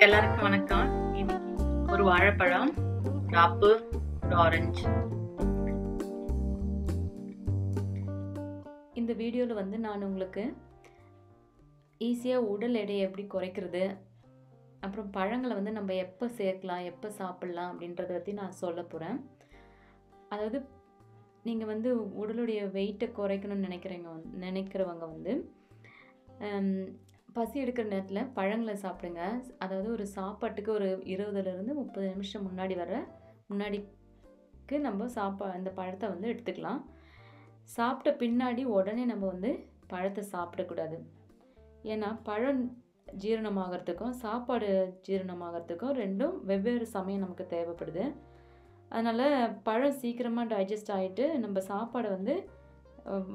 எல்லாருக்கும் வணக்கம். இன்னைக்கு ஒரு வாழைப்பழம் ஒரு ஆப்பிள் ஒரு ஆரஞ்சு இந்த வீடியோவில் வந்து நான் உங்களுக்கு ஈஸியாக உடல் எடையை எப்படி குறைக்கிறது அப்புறம் பழங்களை வந்து நம்ம எப்போ சேர்க்கலாம் எப்போ சாப்பிட்லாம் அப்படின்றத பற்றி நான் சொல்ல போகிறேன் அதாவது நீங்கள் வந்து உடலுடைய வெயிட்டை குறைக்கணும்னு நினைக்கிறவங்க வந் நினைக்கிறவங்க வந்து பசி எடுக்கிற நேரத்தில் பழங்களை சாப்பிடுங்க. அதாவது ஒரு சாப்பாட்டுக்கு ஒரு இருபதுலேருந்து முப்பது நிமிஷம் முன்னாடி வர முன்னாடிக்கு நம்ம சாப்பா அந்த பழத்தை வந்து எடுத்துக்கலாம். சாப்பிட்ட பின்னாடி உடனே நம்ம வந்து பழத்தை சாப்பிடக்கூடாது. ஏன்னா பழம் ஜீரணமாகறதுக்கும் சாப்பாடு ஜீரணமாகறதுக்கும் ரெண்டும் வெவ்வேறு சமயம் நமக்கு தேவைப்படுது. அதனால் பழம் சீக்கிரமாக டைஜஸ்ட் ஆகிட்டு நம்ம சாப்பாடை வந்து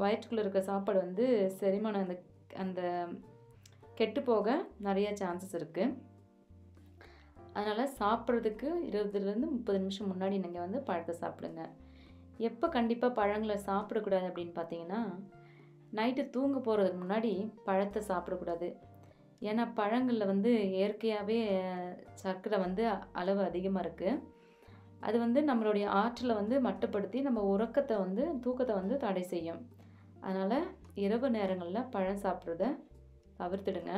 வயிற்றுக்குள்ளே இருக்க சாப்பாடு வந்து செரிமானம் அந்த அந்த கெட்டு போக நிறைய சான்சஸ் இருக்குது அதனால் சாப்பிட்றதுக்கு இருபதுலேருந்து முப்பது நிமிஷம் முன்னாடி நீங்கள் வந்து பழத்தை சாப்பிடுங்க. எப்போ கண்டிப்பாக பழங்களை சாப்பிடக்கூடாது அப்படின்னு பார்த்தீங்கன்னா நைட்டு தூங்க போகிறதுக்கு முன்னாடி பழத்தை சாப்பிடக்கூடாது. ஏன்னா பழங்களில் வந்து இயற்கையாகவே சர்க்கரை வந்து அளவு அதிகமாக இருக்குது அது வந்து நம்மளுடைய ஆற்றலை வந்து மட்டுப்படுத்தி நம்ம உறக்கத்தை வந்து தூக்கத்தை வந்து தடை செய்யும். அதனால் இரவு நேரங்களில் பழம் சாப்பிட்றத தவிர்த்துடுங்க.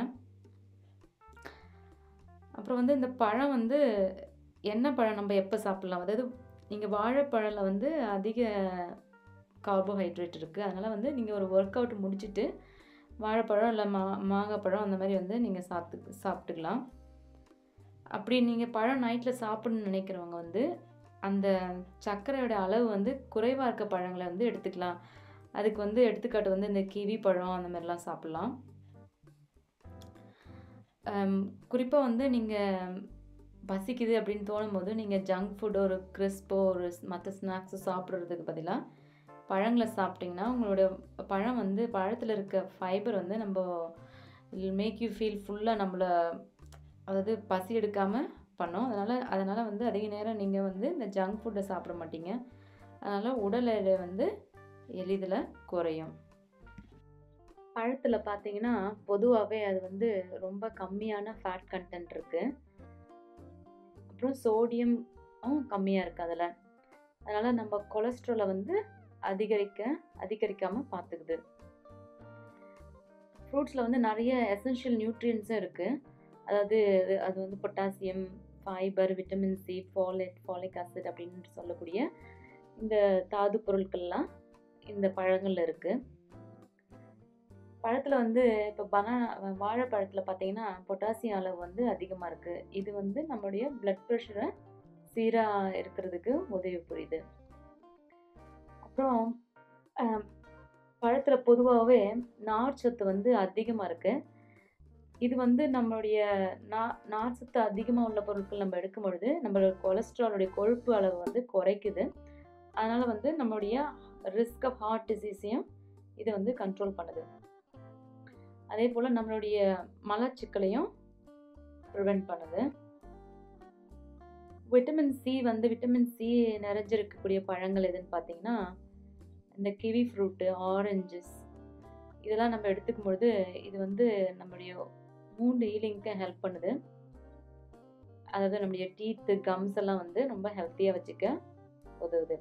அப்புறம் வந்து இந்த பழம் வந்து என்ன பழம் நம்ம எப்போ சாப்பிட்லாம்? அதாவது நீங்கள் வாழைப்பழத்தில் வந்து அதிக கார்போஹைட்ரேட் இருக்குது அதனால் வந்து நீங்கள் ஒரு ஒர்க் அவுட் முடிச்சுட்டு வாழைப்பழம் இல்லை மா மாங்காய் பழம் அந்த மாதிரி வந்து நீங்கள் சாப்பிட்டு சாப்பிட்டுக்கலாம். அப்படி நீங்கள் பழம் நைட்டில் சாப்பிடணும்னு நினைக்கிறவங்க வந்து அந்த சர்க்கரையோட அளவு வந்து குறைவாக இருக்க பழங்களை வந்து எடுத்துக்கலாம். அதுக்கு வந்து எடுத்துக்காட்டு வந்து இந்த கிவி பழம் அந்த மாதிரிலாம் சாப்பிட்லாம். குறிப்பாக வந்து நீங்கள் பசிக்குது அப்படின்னு தோணும் போது நீங்கள் ஜங்க் ஃபுட் ஒரு கிறிஸ்போ ஒரு மற்ற ஸ்நாக்ஸோ சாப்பிட்றதுக்கு பதிலாக பழங்களை சாப்பிட்டிங்கன்னா உங்களோட பழம் வந்து பழத்தில் இருக்க ஃபைபர் வந்து நம்ம மேக் யூ ஃபீல் ஃபுல்லாக நம்மளை அதாவது பசி எடுக்காமல் பண்ணோம். அதனால் அதனால் வந்து அதிக நேரம் நீங்கள் வந்து இந்த ஜங்க் ஃபுட்டை சாப்பிட மாட்டீங்க. அதனால் உடல் எடை வந்து எளிதில் குறையும். பழத்தில் பார்த்தீங்கன்னா பொதுவாகவே அது வந்து ரொம்ப கம்மியான ஃபேட் கண்டென்ட் இருக்குது அப்புறம் சோடியமும் கம்மியாக இருக்குது அதில். அதனால் நம்ம கொலஸ்ட்ராலை வந்து அதிகரிக்க அதிகரிக்காமல் பார்த்துக்குது ஃப்ரூட்ஸில் வந்து நிறைய எசென்ஷியல் நியூட்ரியன்ஸும் இருக்குது அதாவது அது வந்து potassium fibre vitamin C folate folic acid அப்படின்னு சொல்லக்கூடிய இந்த தாது பொருட்கள்லாம் இந்த பழங்களில் இருக்குது பழத்தில் வந்து இப்போ பனானா வாழைப்பழத்தில் பார்த்தீங்கன்னா பொட்டாசியம் அளவு வந்து அதிகமாக இருக்குது இது வந்து நம்மளுடைய பிளட் ப்ரெஷரை சீராக இருக்கிறதுக்கு உதவி புரியுது. அப்புறம் பழத்தில் பொதுவாகவே நார் சத்து வந்து அதிகமாக இருக்குது இது வந்து நம்மளுடைய நா நார் சத்து அதிகமாக உள்ள பொருட்கள் நம்ம எடுக்கும் பொழுது நம்மளோட கொலஸ்ட்ராலுடைய கொழுப்பு அளவு வந்து குறைக்குது. அதனால் வந்து நம்மளுடைய ரிஸ்க் ஆஃப் ஹார்ட் டிசீஸையும் இதை வந்து கண்ட்ரோல் பண்ணுது. அதே போல் நம்மளுடைய மலச்சிக்கலையும் ப்ரிவெண்ட் பண்ணுது. விட்டமின் சி வந்து விட்டமின் சி நிறைஞ்சிருக்கக்கூடிய பழங்கள் எதுன்னு பார்த்தீங்கன்னா இந்த கிவி ஃப்ரூட்டு ஆரஞ்சஸ் இதெல்லாம் நம்ம எடுத்துக்கும் பொழுது இது வந்து நம்மளுடைய மூண்டு ஹீலிங்க்கு ஹெல்ப் பண்ணுது. அதாவது நம்மளுடைய டீத்து கம்ஸ் எல்லாம் வந்து ரொம்ப ஹெல்த்தியாக வச்சுக்க உதவுது.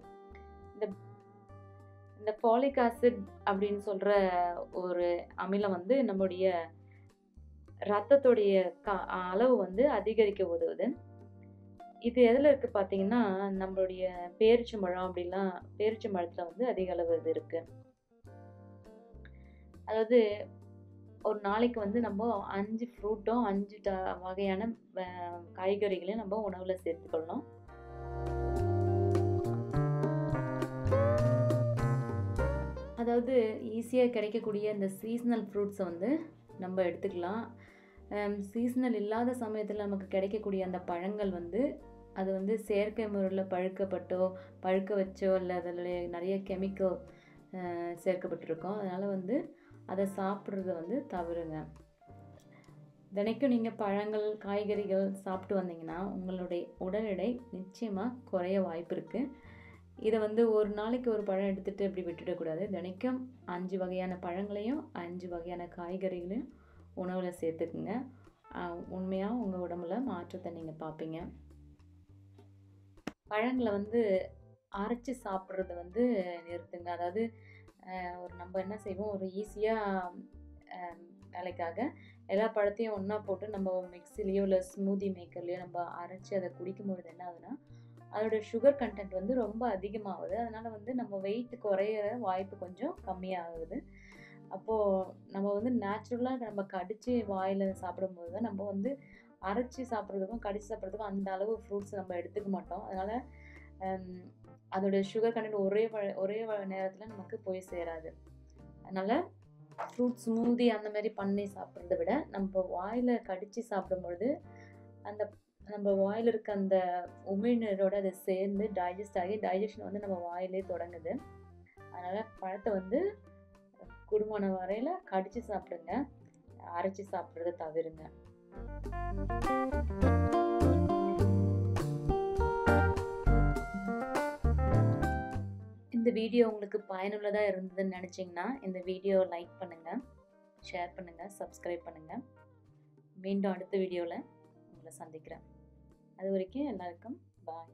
இந்த ஃபாலிக் ஆசிட் அப்படின்னு சொல்கிற ஒரு அமிலம் வந்து நம்முடைய ரத்தத்துடைய கா அளவு வந்து அதிகரிக்க உதவுது. இது எதில் இருக்குது பார்த்தீங்கன்னா நம்மளுடைய பேரிச்சம்பழம் அப்படிலாம் பேரிச்சம்பழத்தில் வந்து அதிக அளவு இது இருக்குது அதாவது ஒரு நாளைக்கு வந்து நம்ம அஞ்சு ஃப்ரூட்டும் அஞ்சு வகையான காய்கறிகளையும் நம்ம உணவில் சேர்த்துக்கொள்ளணும். அதாவது ஈஸியாக கிடைக்கக்கூடிய இந்த சீஸ்னல் ஃப்ரூட்ஸை வந்து நம்ம எடுத்துக்கலாம். சீஸ்னல் இல்லாத சமயத்தில் நமக்கு கிடைக்கக்கூடிய அந்த பழங்கள் வந்து அது வந்து செயற்கை முறையில் பழுக்கப்பட்டோ பழுக்க வச்சோ இல்லை அதில் நிறைய கெமிக்கல் சேர்க்கப்பட்டிருக்கோம். அதனால் வந்து அதை சாப்பிட்றத வந்து தவிருங்க தினைக்கும் நீங்கள் பழங்கள் காய்கறிகள் சாப்பிட்டு வந்தீங்கன்னா உங்களுடைய உடல் எடை நிச்சயமாக குறைய வாய்ப்பு இருக்குது இதை வந்து ஒரு நாளைக்கு ஒரு பழம் எடுத்துகிட்டு இப்படி விட்டுடக்கூடாது. தினைக்கும் அஞ்சு வகையான பழங்களையும் அஞ்சு வகையான காய்கறிகளையும் உணவில் சேர்த்துக்குங்க. உண்மையாக உங்கள் உடம்புல மாற்றத்தை நீங்கள் பார்ப்பீங்க. பழங்களை வந்து அரைச்சி சாப்பிட்றது வந்து நிறுத்துங்க. அதாவது ஒரு நம்ம என்ன செய்வோம்? ஒரு ஈஸியாக வேலைக்காக எல்லா பழத்தையும் ஒன்றா போட்டு நம்ம மிக்சிலேயோ இல்லை ஸ்மூதி மேக்கர்லேயோ நம்ம அரைச்சி அதை குடிக்கும் பொழுது என்ன ஆகுதுன்னா அதோட சுகர் கண்டென்ட் வந்து ரொம்ப அதிகமாகுது. அதனால் வந்து நம்ம வெயிட் குறையிற வாய்ப்பு கொஞ்சம் கம்மியாகுது. அப்போது நம்ம வந்து நேச்சுரலாக நம்ம கடித்து வாயில் சாப்பிடும்போது தான் நம்ம வந்து அரைச்சி சாப்பிட்றதுக்கும் கடிச்சு சாப்பிட்றதுக்கும் அந்த அளவு ஃப்ரூட்ஸ் நம்ம எடுத்துக்க மாட்டோம். அதனால் அதோட சுகர் கண்டென்ட் ஒரே வ- ஒரே நேரத்தில் நமக்கு போய் சேராது. அதனால் ஃப்ரூட் ஸ்மூதி அந்த மாதிரி பண்ணி சாப்பிட்றத விட நம்ம வாயில் கடித்து சாப்பிடும்பொழுது அந்த நம்ம வாயில் இருக்க அந்த உமிழ்நீரோட அது சேர்ந்து டைஜஸ்ட் ஆகி டைஜஷன் வந்து நம்ம வாயிலே தொடங்குது. அதனால் பழத்தை வந்து குடும்பமான வரையில் கடித்து சாப்பிடுங்க. அரைச்சி சாப்பிட்றத தவிருங்க. இந்த வீடியோ உங்களுக்கு பயனுள்ளதாக இருந்ததுன்னு நினச்சிங்கன்னா இந்த வீடியோ லைக் பண்ணுங்கள் ஷேர் பண்ணுங்கள் சப்ஸ்கிரைப் பண்ணுங்கள் மீண்டும் அடுத்த வீடியோவில் உங்களை சந்திக்கிறேன். அது வரைக்கும் எல்லாருக்கும் பாய்